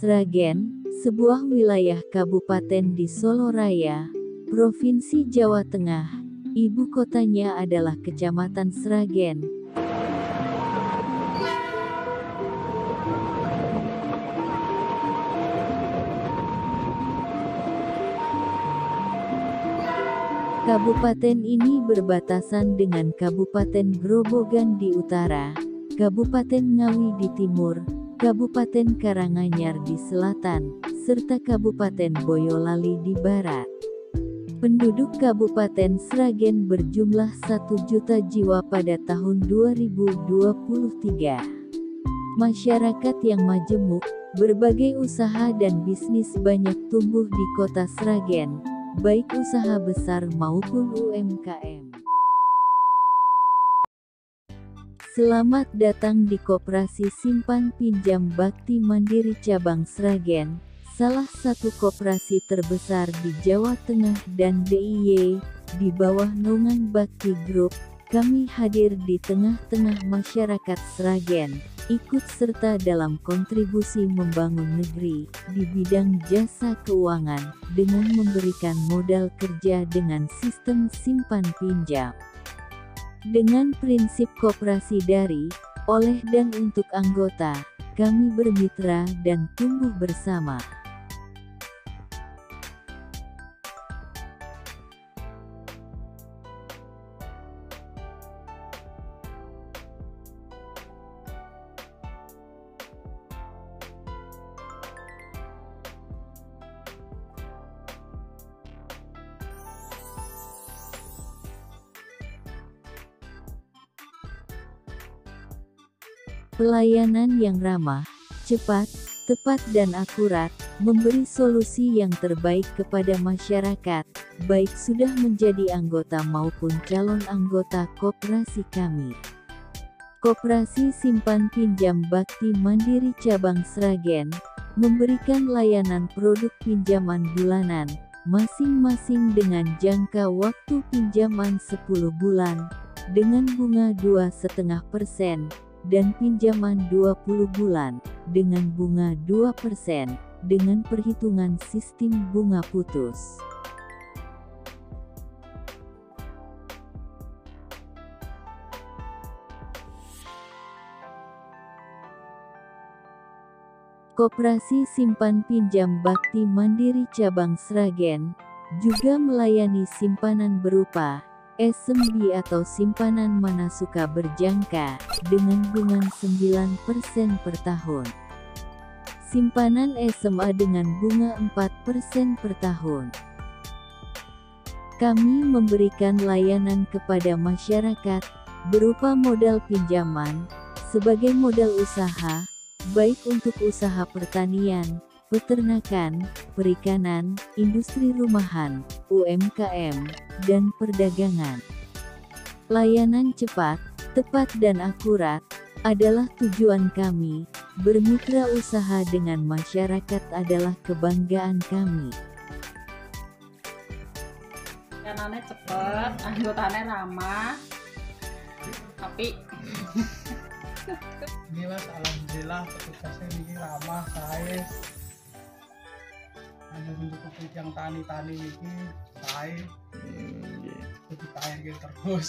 Sragen, sebuah wilayah kabupaten di Solo Raya, Provinsi Jawa Tengah. Ibu kotanya adalah Kecamatan Sragen. Kabupaten ini berbatasan dengan Kabupaten Grobogan di utara, Kabupaten Ngawi di timur, Kabupaten Karanganyar di selatan, serta Kabupaten Boyolali di barat. Penduduk Kabupaten Sragen berjumlah 1 juta jiwa pada tahun 2023. Masyarakat yang majemuk, berbagai usaha dan bisnis banyak tumbuh di kota Sragen, baik usaha besar maupun UMKM. Selamat datang di Koperasi Simpan Pinjam Bakti Mandiri Cabang Sragen, salah satu koperasi terbesar di Jawa Tengah dan DIY, di bawah naungan Bakti Group. Kami hadir di tengah-tengah masyarakat Sragen, ikut serta dalam kontribusi membangun negeri di bidang jasa keuangan dengan memberikan modal kerja dengan sistem simpan pinjam. Dengan prinsip koperasi dari, oleh dan untuk anggota, kami bermitra dan tumbuh bersama. Pelayanan yang ramah, cepat, tepat dan akurat, memberi solusi yang terbaik kepada masyarakat, baik sudah menjadi anggota maupun calon anggota koperasi kami. Koperasi Simpan Pinjam Bakti Mandiri Cabang Sragen, memberikan layanan produk pinjaman bulanan, masing-masing dengan jangka waktu pinjaman 10 bulan, dengan bunga 2,5%, dan pinjaman 20 bulan, dengan bunga 2%, dengan perhitungan sistem bunga putus. Koperasi Simpan Pinjam Bakti Mandiri Cabang Sragen, juga melayani simpanan berupa SMB atau simpanan mana suka berjangka, dengan bunga 9% per tahun. Simpanan SMA dengan bunga 4% per tahun. Kami memberikan layanan kepada masyarakat, berupa modal pinjaman, sebagai modal usaha, baik untuk usaha pertanian, peternakan, perikanan, industri rumahan, UMKM, dan perdagangan. Layanan cepat, tepat dan akurat, adalah tujuan kami. Bermitra usaha dengan masyarakat adalah kebanggaan kami. Layanannya cepat, anggotanya ramah, tapi ini mas alhamdulillah petugasnya ini ramah saya untuk yang tani-tani ini saya jadi kaya gitu terus